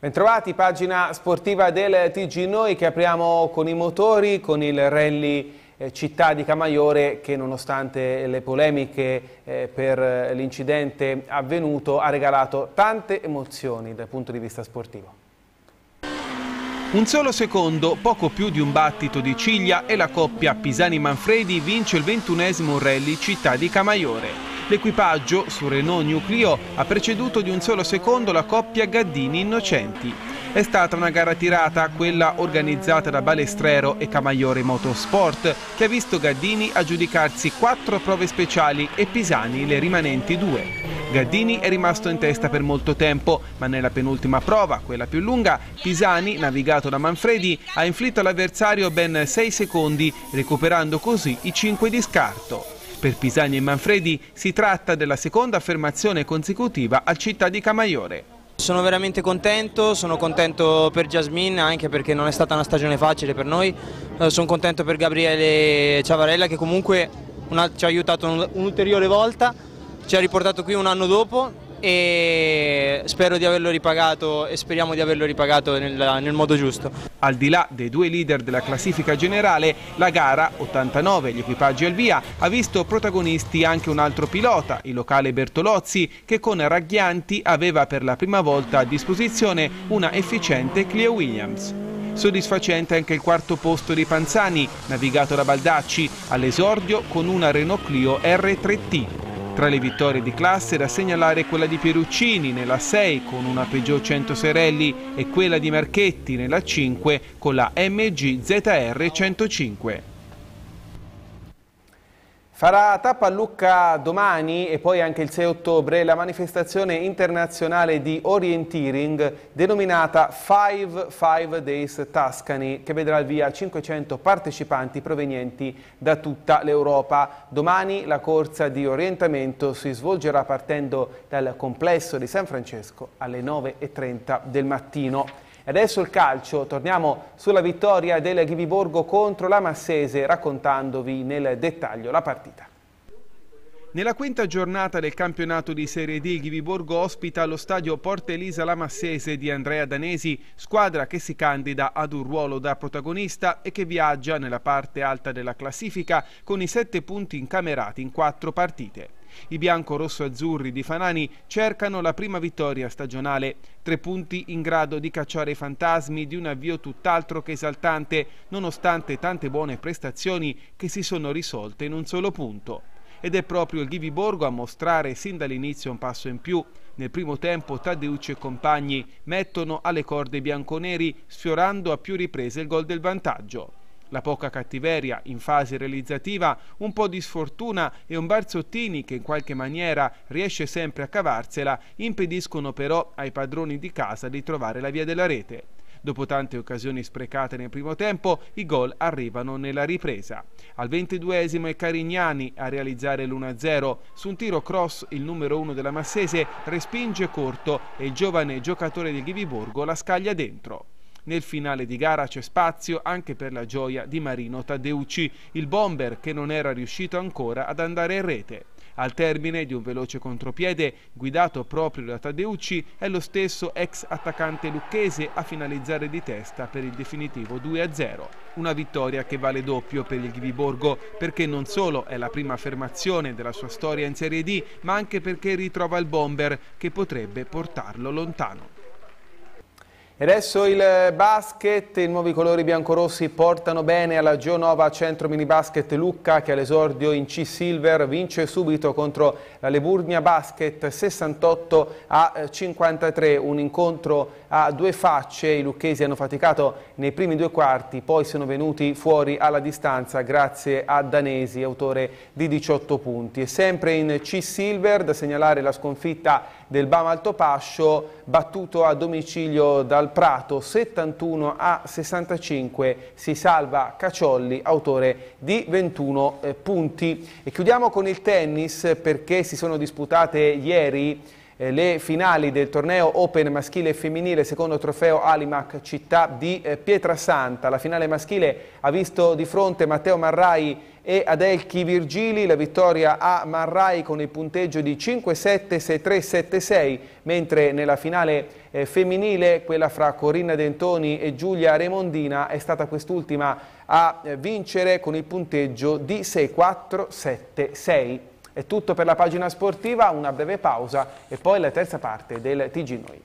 Bentrovati, pagina sportiva del TG Noi che apriamo con i motori, con il rally eh, città di Camaiore che nonostante le polemiche eh, per l'incidente avvenuto ha regalato tante emozioni dal punto di vista sportivo. Un solo secondo, poco più di un battito di ciglia e la coppia Pisani-Manfredi vince il ventunesimo rally città di Camaiore. L'equipaggio su Renault New Clio ha preceduto di un solo secondo la coppia Gaddini-Innocenti. È stata una gara tirata, quella organizzata da Balestrero e Camaiore Motorsport, che ha visto Gaddini aggiudicarsi quattro prove speciali e Pisani le rimanenti due. Gaddini è rimasto in testa per molto tempo, ma nella penultima prova, quella più lunga, Pisani, navigato da Manfredi, ha inflitto all'avversario ben 6 secondi, recuperando così i 5 di scarto. Per Pisani e Manfredi si tratta della seconda affermazione consecutiva al città di Camaiore. Sono veramente contento, sono contento per Jasmine anche perché non è stata una stagione facile per noi, eh, sono contento per Gabriele Ciavarella che comunque ci ha aiutato un'ulteriore volta, ci ha riportato qui un anno dopo e spero di averlo ripagato e speriamo di averlo ripagato nel, nel, modo giusto. Al di là dei due leader della classifica generale, la gara 89, gli equipaggi al via, ha visto protagonisti anche un altro pilota, il locale Bertolozzi, che con Raghianti aveva per la prima volta a disposizione una efficiente Clio Williams. Soddisfacente anche il quarto posto di Panzani, navigato da Baldacci, all'esordio con una Renault Clio R3T. Tra le vittorie di classe da segnalare quella di Pieruccini nella 6 con una Peugeot 100 Serelli e quella di Marchetti nella 5 con la MG ZR 105. Farà tappa a Lucca domani e poi anche il 6 ottobre la manifestazione internazionale di orienteering denominata Five Five Days Tuscany che vedrà al via 500 partecipanti provenienti da tutta l'Europa. Domani la corsa di orientamento si svolgerà partendo dal complesso di San Francesco alle 9.30 del mattino. Adesso il calcio, torniamo sulla vittoria del Ghiviborgo contro la Massese raccontandovi nel dettaglio la partita. Nella quinta giornata del campionato di Serie D, Ghiviborgo ospita allo stadio Porta Elisa Lamassese di Andrea Danesi, squadra che si candida ad un ruolo da protagonista e che viaggia nella parte alta della classifica con i sette punti incamerati in quattro partite. I bianco-rosso-azzurri di Fanani cercano la prima vittoria stagionale, tre punti in grado di cacciare i fantasmi di un avvio tutt'altro che esaltante, nonostante tante buone prestazioni che si sono risolte in un solo punto. Ed è proprio il Ghiviborgo a mostrare sin dall'inizio un passo in più. Nel primo tempo Taddeucci e compagni mettono alle corde bianconeri, sfiorando a più riprese il gol del vantaggio. La poca cattiveria in fase realizzativa, un po' di sfortuna e un Barzottini che in qualche maniera riesce sempre a cavarsela impediscono però ai padroni di casa di trovare la via della rete. Dopo tante occasioni sprecate nel primo tempo, i gol arrivano nella ripresa. Al ventiduesimo è Carignani a realizzare l'1-0. Su un tiro cross il numero uno della Massese respinge corto e il giovane giocatore del Ghiviborgo la scaglia dentro. Nel finale di gara c'è spazio anche per la gioia di Marino Taddeucci, il bomber che non era riuscito ancora ad andare in rete. Al termine di un veloce contropiede guidato proprio da Taddeucci è lo stesso ex attaccante lucchese a finalizzare di testa per il definitivo 2-0. Una vittoria che vale doppio per il Ghiviborgo perché non solo è la prima affermazione della sua storia in Serie D ma anche perché ritrova il bomber che potrebbe portarlo lontano. E adesso il basket, i nuovi colori biancorossi portano bene alla Geonova Centro Mini Basket Lucca che all'esordio in C-Silver vince subito contro la Leburnia Basket 68 a 53, un incontro a due facce, i lucchesi hanno faticato nei primi due quarti, poi sono venuti fuori alla distanza grazie a Danesi, autore di 18 punti. E sempre in C-Silver da segnalare la sconfitta del Bama Altopascio battuto a domicilio dal Prato 71 a 65 si salva Caciolli autore di 21 eh, punti. E chiudiamo con il tennis perché si sono disputate ieri le finali del torneo Open maschile e femminile secondo trofeo Alimac città di eh, Pietrasanta. La finale maschile ha visto di fronte Matteo Marrai e Adelchi Virgili, la vittoria a Marrai con il punteggio di 5-7, 6-3, 7-6, mentre nella finale eh, femminile, quella fra Corinna Dentoni e Giulia Remondina, è stata quest'ultima a eh, vincere con il punteggio di 6-4, 7-6. È tutto per la pagina sportiva, una breve pausa e poi la terza parte del TG Noi.